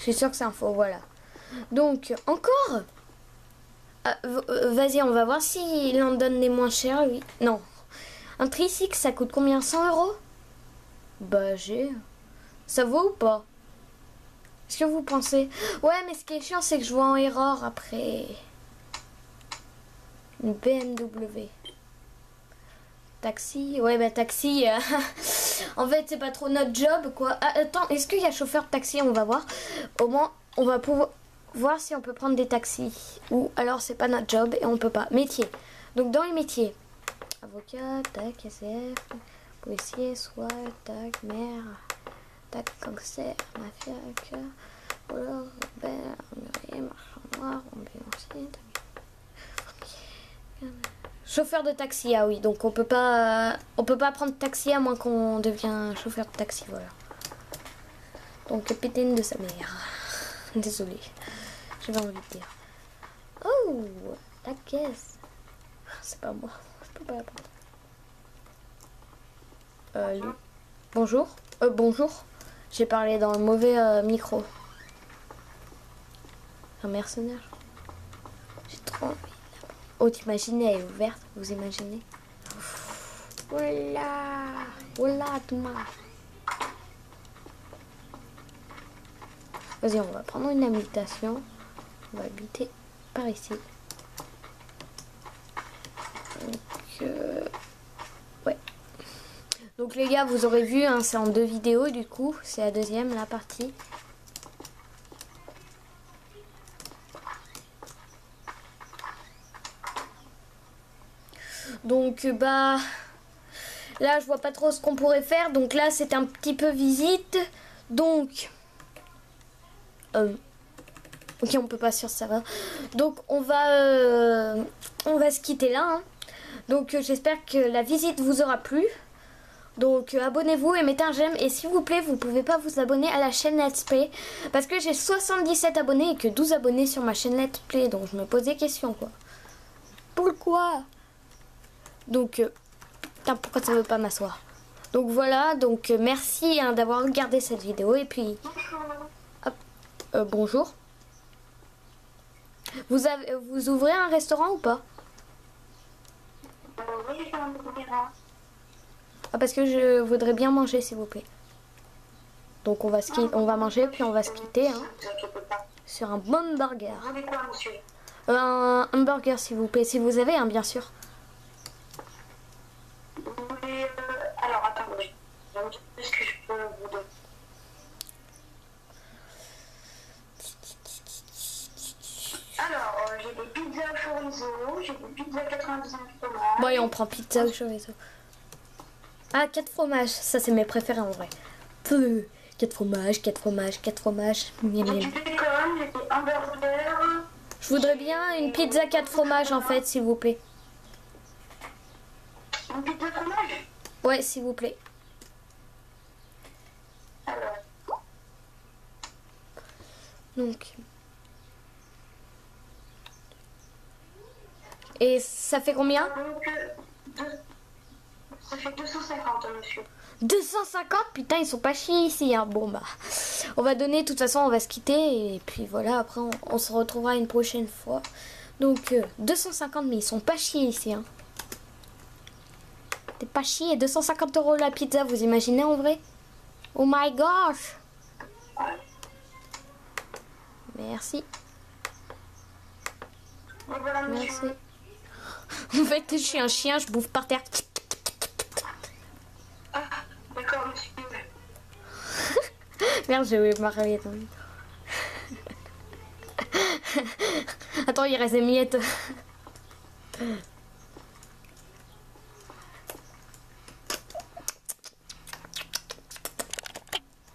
Je suis sûr que c'est un faux, voilà. Donc, encore v- euh, Vas-y, on va voir s'il en donne des moins chers, lui. Non. Un tricycle, ça coûte combien? 100 euros? Bah, j'ai. Ça vaut ou pas? Est-ce que vous pensez? Ouais, mais ce qui est chiant, c'est que je vois en erreur après. Une BMW. Taxi, ouais, bah taxi. euh, en fait, c'est pas trop notre job, quoi. Ah, attends, est-ce qu'il y a chauffeur de taxi? On va voir. Au moins, on va pouvoir voir si on peut prendre des taxis. Ou alors, c'est pas notre job et on peut pas. Métier. Donc, dans les métiers avocat, tac, SCF, policier, SWAT, tac, maire, tac, cancer, mafia, cœur, voleur, Robert, mûrier, marchand noir, ambulancier, tac. Chauffeur de taxi, ah oui, donc on peut pas, on peut pas prendre taxi à moins qu'on devient chauffeur de taxi, voilà. Donc pétine de sa mère. Désolée, j'avais envie de dire. Oh, la caisse. C'est pas moi, je peux pas la prendre. Euh, lui. Bonjour. Euh, bonjour. J'ai parlé dans le mauvais euh, micro. Un mercenaire. J'ai trop envie. Oh, t'imagines, elle est ouverte, vous imaginez tout le monde. Vas-y, on va prendre une habitation. On va habiter par ici. Donc, euh, ouais. Donc les gars, vous aurez vu, hein, c'est en deux vidéos du coup. C'est la deuxième, la partie. Donc euh, bah là je vois pas trop ce qu'on pourrait faire. Donc là c'est un petit peu visite. Donc euh, ok on peut pas sur ça va. Donc on va euh, on va se quitter là. hein. Donc j'espère que la visite vous aura plu. Donc abonnez-vous et mettez un j'aime et s'il vous plaît vous pouvez pas vous abonner à la chaîne Let's Play parce que j'ai 77 abonnés et que 12 abonnés sur ma chaîne Let's Play donc je me pose des questions quoi. Pourquoi? Donc, euh, putain, pourquoi ça veut pas m'asseoir Donc voilà, donc euh, merci hein, d'avoir regardé cette vidéo et puis hop, euh, bonjour. Vous avez, vous ouvrez un restaurant ou pas Euh, oui. Ah parce que je voudrais bien manger s'il vous plaît. Donc on va se quitter- on va manger puis on va se quitter hein, sur un bon burger. Euh, un hamburger s'il vous plaît, si vous avez un bien sûr. Attendez. Je vais vous dire ce que je peux vous donner. Alors, euh, j'ai des pizzas chorizo, j'ai des pizzas 99 tomates. Bon et on prend pizza au chorizo. Ah 4 fromages, ça c'est mes préférés en vrai. Peu. 4 fromages, 4 fromages, 4 fromages. Miam, J'ai miam. du bacon, j'ai des hamburgers. Je voudrais bien une pizza 4 fromages en fait, s'il vous plaît. Une pizza fromage? Ouais, s'il vous plaît. Donc. Et ça fait combien? Euh, ça fait 250, monsieur. 250 Putain, ils sont pas chiés ici. Hein. Bon, bah. On va donner, de toute façon, on va se quitter. Et puis voilà, après, on, on se retrouvera une prochaine fois. Donc, euh, 250, mais ils sont pas chiés ici. Hein. T'es pas chié. 250 euros la pizza, vous imaginez en vrai? Oh my gosh Merci. Merci. En fait, je suis un chien, je bouffe par terre. Ah, d'accord, monsieur. Merde, j'ai oublié de m'arrêter. Attends. Attends, il reste des miettes.